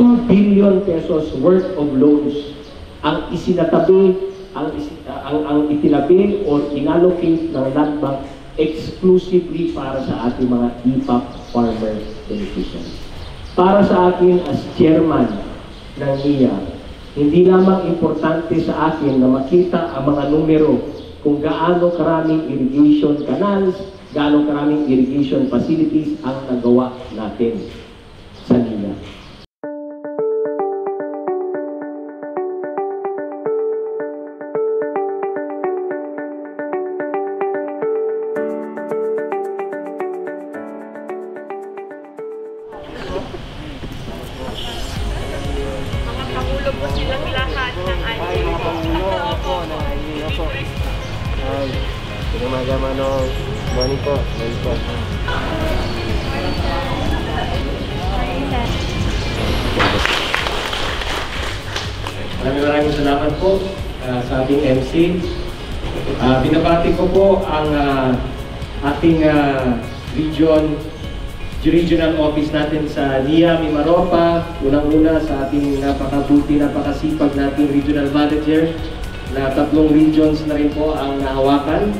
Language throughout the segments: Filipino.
2 billion pesos worth of loans ang isinatabi, ang, ang, ang itinabi or inallocate ng land bank exclusively para sa ating mga EPAP farmer beneficiaries. Para sa akin as chairman ng NIA, hindi lamang importante sa akin na makita ang mga numero kung gaano karaming irrigation canals, gaano karaming irrigation facilities ang nagawa natin Pangulo po silang lahat ng ating pangulo, opo, nangayon ako. Ay, pinamaga mano, morning po, morning po. Maraming maraming salamat po ah, sa ating MC. Ah, binabati ko po ang ah, ating ah, region regional office natin sa NIA Mimaropa. Unang-una sa ating napakabuti, napakasipag nating regional manager na tatlong regions na rin po ang nahawakan.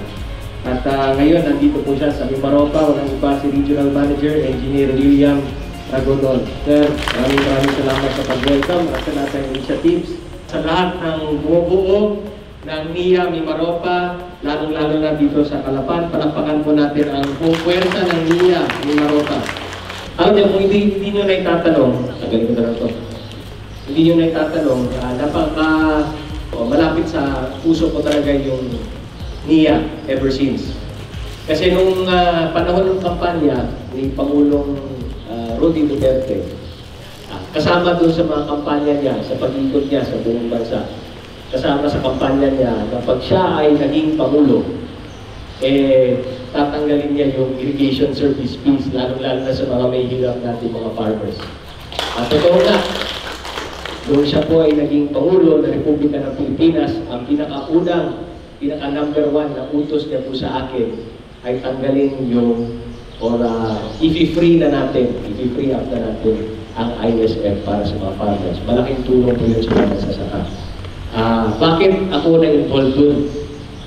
At ah, ngayon, nandito po siya sa Mimaropa. Walang iba si Regional Manager, Engineer William Ragodon. Sir, maraming maraming salamat sa pag-welcome at sa lahat initiatives. Sa lahat ng bumubuo ng NIA Mimaropa, lalong-lalo na dito sa Kalapan, palakpakan po natin ang puwersa ng NIA Mimaropa. Alam niyo, kung hindi, hindi nyo na itatanong, tagaling ko na lang to, hindi nyo na itatanong, uh, napaka, oh, malapit sa puso ko talaga yung NIA ever since. Kasi nung ah, panahon ng kampanya ni Pangulong ah, Rudy Duterte, ah, kasama doon sa mga kampanya niya, sa pag-ikot niya sa buong bansa, kasama sa kampanya niya na pag siya ay naging Pangulo, eh, tatanggalin niya yung irrigation service fees, lalo-lalo na sa mga may hirap natin mga farmers. At totoo nga, doon siya po ay naging Pangulo ng Republika ng Pilipinas, ang pinakaunang, pinaka number one na utos niya po sa akin ay tanggalin yung or uh, i-free na natin, i-free up na natin ang ISF para sa mga farmers. Malaking tulong po yun sa mga sasaka. Ah, bakit ako na-involved dun?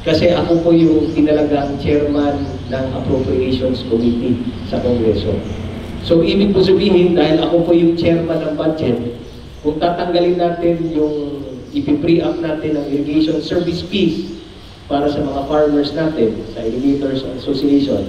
Kasi ako po yung tinalagang chairman ng Appropriations Committee sa Kongreso. So, ibig po sabihin, dahil ako po yung chairman ng budget, kung tatanggalin natin yung ipi-free up natin ng irrigation service fees para sa mga farmers natin, sa Irrigators Association,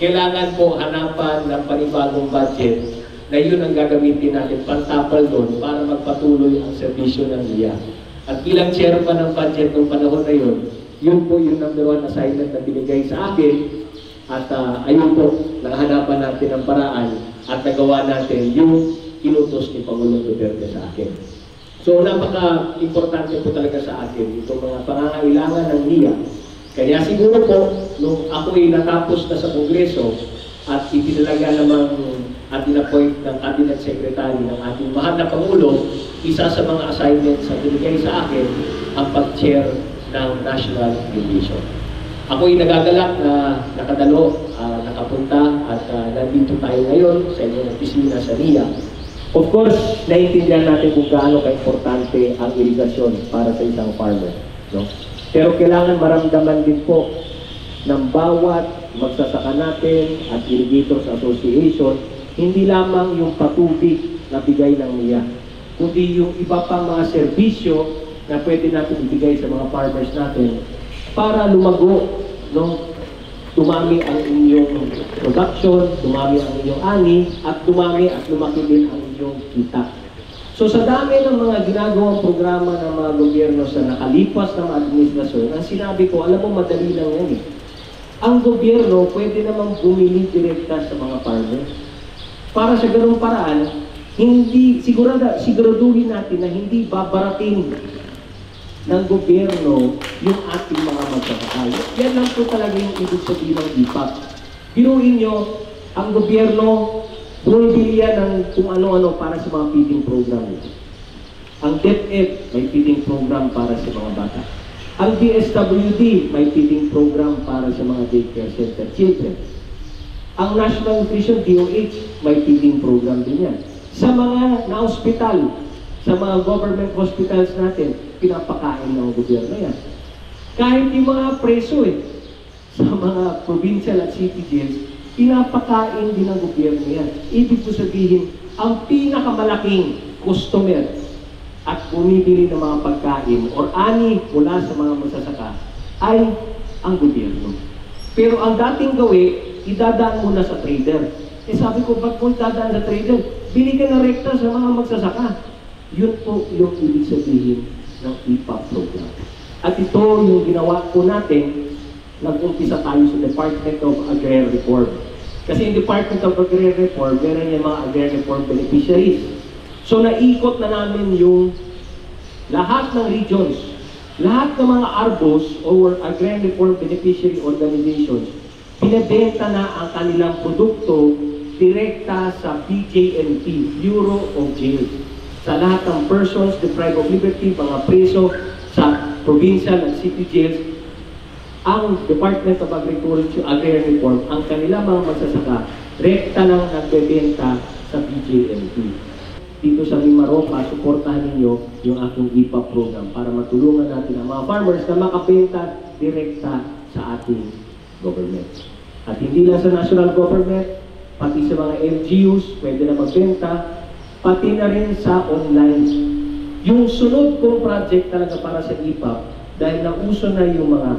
kailangan po hanapan ng panibagong budget na yun ang gagamitin natin pantapal doon para magpatuloy ang serbisyo ng NIA. At bilang chairman ng budget ng panahon na yun, yun po yung number one assignment na binigay sa akin at ah, ayun po, nakahanapan natin ang paraan at nagawa natin yung inutos ni Pangulong Duterte sa akin. So napaka-importante po talaga sa akin itong mga pangangailangan ng NIA. Kaya siguro po, nung ako'y natapos na sa Kongreso at ipinalaga namang at in-appoint ng Cabinet Secretary ng ating mahal na Pangulo, isa sa mga assignments na binigay sa akin ang pag-chair ng National Irrigation. Ako'y nagagalak na nakadalo, ah, nakapunta at ah, nandito tayo ngayon sa inyong opisina sa NIA. Of course, naiintindihan natin kung gaano ka-importante ang irigasyon para sa isang farmer. No? Pero kailangan maramdaman din po ng bawat magsasaka natin at Irrigators Association, hindi lamang yung patubig na bigay ng NIA, kundi yung iba pang mga serbisyo na pwede natin ibigay sa mga farmers natin para lumago, no? dumami ang inyong production, dumami ang inyong ani, at dumami at lumaki din ang inyong kita. So sa dami ng mga ginagawang programa ng mga gobyerno sa nakalipas ng administrasyon, ang sinabi ko, alam mo, madali lang yan eh. Ang gobyerno pwede namang bumili direkta sa mga farmers. Para sa ganung paraan, hindi, sigurada, siguraduhin natin na hindi babarating ng gobyerno yung ating mga magsasakay. Yan lang po talaga yung ibig sabihin ng IPAC. Biruin nyo, ang gobyerno, bumibili yan ng kung ano-ano para sa mga feeding program. Ang DepEd, may feeding program para sa mga bata. Ang DSWD, may feeding program para sa mga daycare center children. Ang National Nutrition DOH, may feeding program din yan. Sa mga na-hospital, sa mga government hospitals natin, pinapakain ng gobyerno yan. Kahit yung mga preso eh, sa mga provincial at city jails, pinapakain din ng gobyerno yan. Ibig ko sabihin, ang pinakamalaking customer at bumibili ng mga pagkain or ani mula sa mga masasaka ay ang gobyerno. Pero ang dating gawi, idadaan muna sa trader. Eh sabi ko, ba't mo idadaan sa trader? Bili ka na rekta sa mga magsasaka. Yun po yung ibig sabihin ng IPA program. At ito yung ginawa po natin, nag-umpisa tayo sa Department of Agrarian Reform. Kasi yung Department of Agrarian Reform, meron yung mga Agrarian Reform beneficiaries. So naikot na namin yung lahat ng regions, lahat ng mga ARBOs or Agrarian Reform Beneficiary Organizations, pinabenta na ang kanilang produkto direkta sa BJNP, Bureau of Jails. Sa lahat ng persons deprived of liberty, mga preso sa provincial at city jails, ang Department of Agriculture, Agrarian Reform, ang kanilang mga magsasaka, rekta nang nagbebenta sa BJNP dito sa Mimaropa, suportahan ninyo yung aking IPA program para matulungan natin ang mga farmers na makabenta direkta sa ating government. At hindi lang sa national government, pati sa mga LGUs, pwede na magbenta, pati na rin sa online. Yung sunod kong project talaga para sa IPA, dahil nauso na yung mga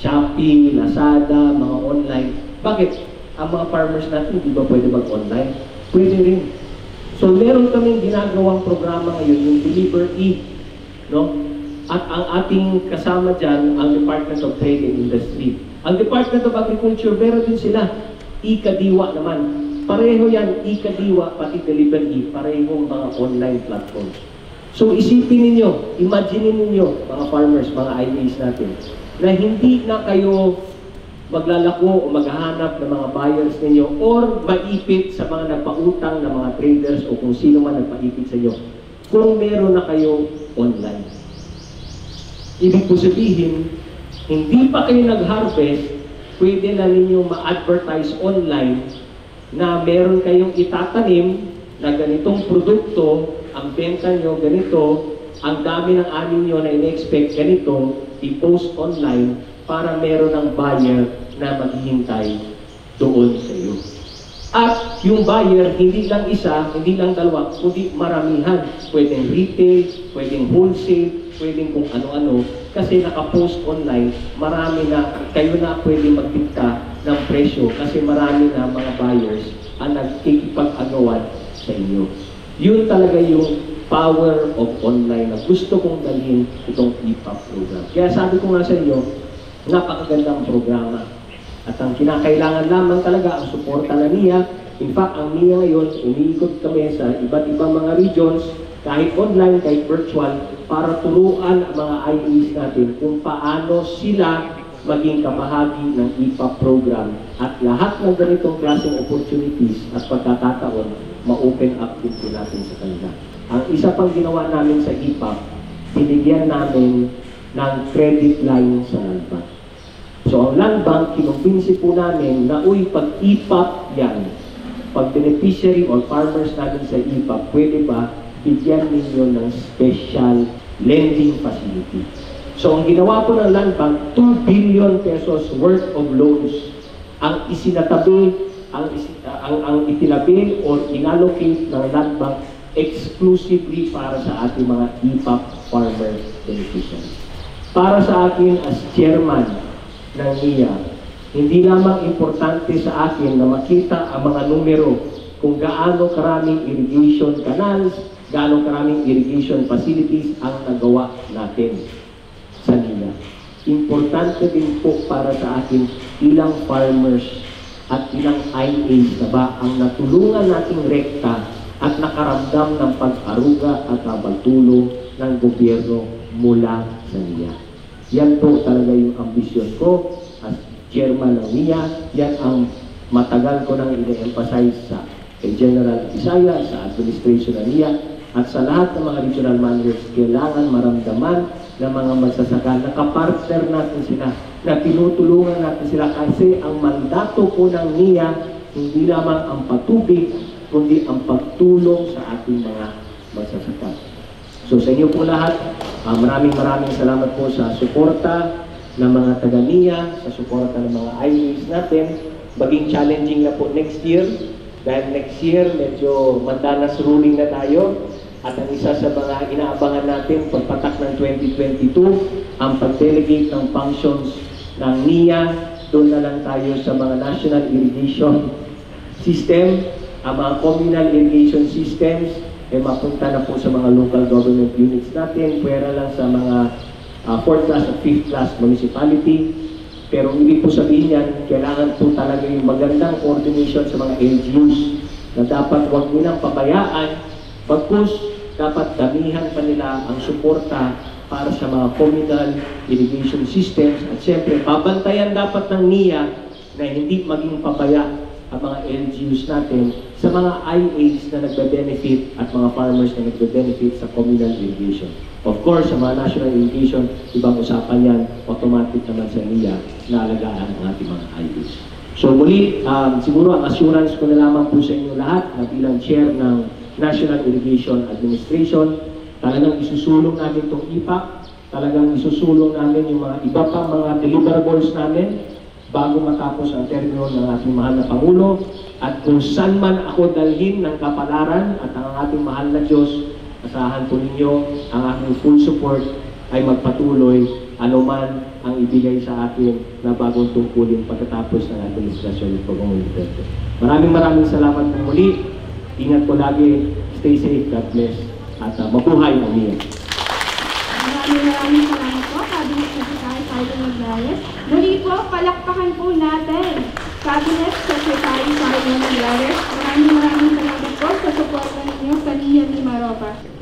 Shopee, Lazada, mga online. Bakit? Ang mga farmers natin, di ba pwede mag-online? Pwede rin. So meron kaming ginagawang programa ngayon, yung Deliver E, no? At ang ating kasama dyan, ang Department of Trade and Industry. Ang Department of Agriculture, meron din sila. Ikadiwa naman. Pareho yan, Ikadiwa, pati Deliver E, parehong mga online platforms. So isipin ninyo, imagine ninyo, mga farmers, mga IAs natin, na hindi na kayo maglalako o maghahanap ng mga buyers ninyo or maipit sa mga nagpautang na mga traders o kung sino man nagpaipit sa inyo kung meron na kayo online. Ibig po sabihin, hindi pa kayo nag-harvest, pwede na ninyo ma-advertise online na meron kayong itatanim na ganitong produkto, ang benta nyo ganito, ang dami ng anin nyo na in-expect ganito, i-post online para meron ng buyer na maghihintay doon sa iyo. At yung buyer, hindi lang isa, hindi lang dalawa, kundi maramihan. Pwedeng retail, pwedeng wholesale, pwedeng kung ano-ano. Kasi nakapost online, marami na, kayo na pwedeng magdikta ng presyo kasi marami na mga buyers ang nagkikipag-agawan sa inyo. Yun talaga yung power of online na gusto kong dalhin itong EPUB program. Kaya sabi ko nga sa inyo, napakagandang programa. At ang kinakailangan lamang talaga ang suporta na niya. In fact, ang niya ngayon, umiikot kami sa iba't ibang mga regions, kahit online, kahit virtual, para turuan ang mga IEs natin kung paano sila maging kabahagi ng IPA program at lahat ng ganitong klaseng opportunities at pagkakataon, ma-open up din po natin sa kanila. Ang isa pang ginawa namin sa IPA, binigyan namin ng credit line sa land bank. So ang land bank, kinumpinsi po namin na uy, pag IPAP yan, pag beneficiary or farmers natin sa IPAP, pwede ba bigyan ninyo ng special lending facility. So ang ginawa po ng land bank, 2 billion pesos worth of loans ang isinatabi, ang, ang, ang itinabi or inallocate ng land bank exclusively para sa ating mga IPAP farmer beneficiaries. Para sa akin as chairman ng NIA, hindi lamang importante sa akin na makita ang mga numero kung gaano karaming irrigation canals, gaano karaming irrigation facilities ang nagawa natin sa NIA. Importante din po para sa akin ilang farmers at ilang IAs na ba ang natulungan nating rekta at nakaramdam ng pag-aruga at kabagtulong ng gobyerno mula sa NIA. Yan po talaga yung ambisyon ko as chairman ng NIA. Yan ang matagal ko nang ine-emphasize sa General Isaya, sa administration ng NIA, at sa lahat ng mga regional managers, kailangan maramdaman ng mga magsasaka na kapartner natin sila, na tinutulungan natin sila kasi ang mandato po ng NIA, hindi lamang ang patubig, kundi ang pagtulong sa ating mga magsasaka. So sa inyo po lahat, ah, maraming maraming salamat po sa suporta ng mga taga-NIA, sa suporta ng mga IEs natin. Maging challenging na po next year dahil next year medyo mandanas ruling na tayo at ang isa sa mga inaabangan natin pagpatak ng 2022 ang pag-delegate ng functions ng NIA doon na lang tayo sa mga national irrigation system, ang mga communal irrigation systems, ay mapunta na po sa mga local government units natin, pwera lang sa mga ah, fourth class at fifth class municipality. Pero ibig po sabihin yan, kailangan po talaga yung magandang coordination sa mga LGUs na dapat huwag nilang pabayaan, bagkus dapat damihan pa nila ang suporta para sa mga communal irrigation systems at siyempre pabantayan dapat ng NIA na hindi maging pabaya ang mga LGUs natin sa mga IAs na nagbe-benefit at mga farmers na nagbe-benefit sa communal irrigation. Of course, sa mga national irrigation, ibang usapan yan, automatic naman sa NIA na alagaan ang ating mga IAs. So muli, um, siguro ang assurance ko na lamang po sa inyo lahat na bilang chair ng National Irrigation Administration, talagang isusulong namin itong IPAC, talagang isusulong namin yung mga iba pa mga deliverables namin bago matapos ang termino ng ating mahal na Pangulo at kung saan man ako dalhin ng kapalaran at ang ating mahal na Diyos, asahan po ninyo ang aking full support ay magpatuloy anuman ang ibigay sa akin na bagong tungkulin pagkatapos ng administrasyon ng Duterte. Maraming maraming salamat po muli. Ingat po lagi. Stay safe. God bless. At uh, mabuhay ang niya. Maraming maraming salamat po, Cabinet Secretary Carlo Maglales. Muli po, palakpakan po natin Cabinet Secretary Carlo Maglales. Maraming maraming salamat po sa suporta ninyo sa Nia Mimaropa.